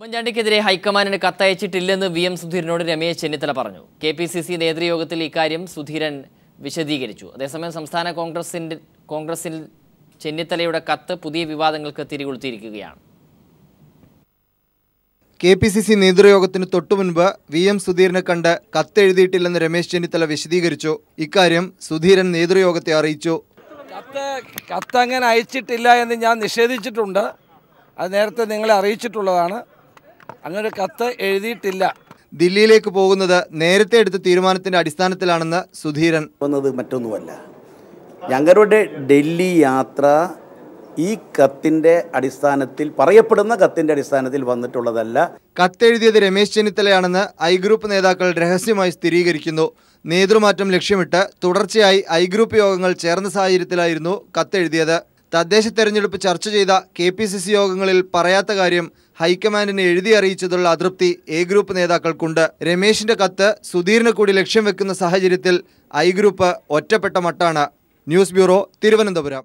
ഉമ്മൻചാണ്ടിക്കെതിരെ ഹൈക്കമാൻഡിന് കത്തയച്ചിട്ടില്ലെന്ന് V M സുധീരനോട് രമേശ് ചെന്നിത്തല പറഞ്ഞു. കെ പി സി സി നേതൃയോഗത്തിൽ ഇക്കാര്യം സുധീരൻ വിശദീകരിച്ചു. അതേസമയം സംസ്ഥാന കോൺഗ്രസിന്റെ കോൺഗ്രസിൽ ചെന്നിത്തലയുടെ കത്ത് പുതിയ വിവാദങ്ങൾക്ക് തിരികൊളുത്തിയിരിക്കുകയാണ്. കെ പി സി സി നേതൃയോഗത്തിന് തൊട്ടുമുൻപ് വി എം സുധീരനെ കണ്ട് കത്തെഴുതിയിട്ടില്ലെന്ന് രമേശ് ചെന്നിത്തല വിശദീകരിച്ചു. ഇക്കാര്യം സുധീരൻ നേതൃയോഗത്തെ അറിയിച്ചു. കത്ത് കത്ത് അങ്ങനെ അയച്ചിട്ടില്ല എന്ന് ഞാൻ നിഷേധിച്ചിട്ടുണ്ട്. അത് നേരത്തെ നിങ്ങളെ അറിയിച്ചിട്ടുള്ളതാണ്. അങ്ങനെ ഒരു കത്ത് എഴുതിയിട്ടില്ല. ദില്ലിയിലേക്ക് പോകുന്നത് നേരത്തെ എടുത്ത തീരുമാനത്തിന്റെ അടിസ്ഥാനത്തിലാണെന്ന് സുധീരൻ വന്നത് മറ്റൊന്നുമല്ല. ഞങ്ങളുടെ ഡൽഹി യാത്ര ഈ കത്തിന്റെ അടിസ്ഥാനത്തിൽ പറയപ്പെടുന്ന കത്തിന്റെ അടിസ്ഥാനത്തിൽ വന്നിട്ടുള്ളതല്ല. കത്തെഴുതിയത് രമേശ് ചെന്നിത്തലയാണെന്ന് ഐ ഗ്രൂപ്പ് നേതാക്കൾ രഹസ്യമായി സ്ഥിരീകരിക്കുന്നു. നേതൃമാറ്റം ലക്ഷ്യമിട്ട് തുടർച്ചയായി ഐ ഗ്രൂപ്പ് യോഗങ്ങൾ ചേർന്ന സാഹചര്യത്തിലായിരുന്നു കത്തെഴുതിയത്. തദ്ദേശ തെരഞ്ഞെടുപ്പ് ചർച്ച ചെയ്ത കെ പി സി സി യോഗങ്ങളിൽ പറയാത്ത കാര്യം ഹൈക്കമാൻഡിനെ എഴുതി അറിയിച്ചതുള്ള അതൃപ്തി എ ഗ്രൂപ്പ് നേതാക്കൾക്കുണ്ട്. രമേശിന്റെ കത്ത് സുധീറിനെ കൂടി ലക്ഷ്യം വെക്കുന്ന സാഹചര്യത്തിൽ ഐ ഗ്രൂപ്പ് ഒറ്റപ്പെട്ട മട്ടാണ്. News bureau Thiruvananthapuram.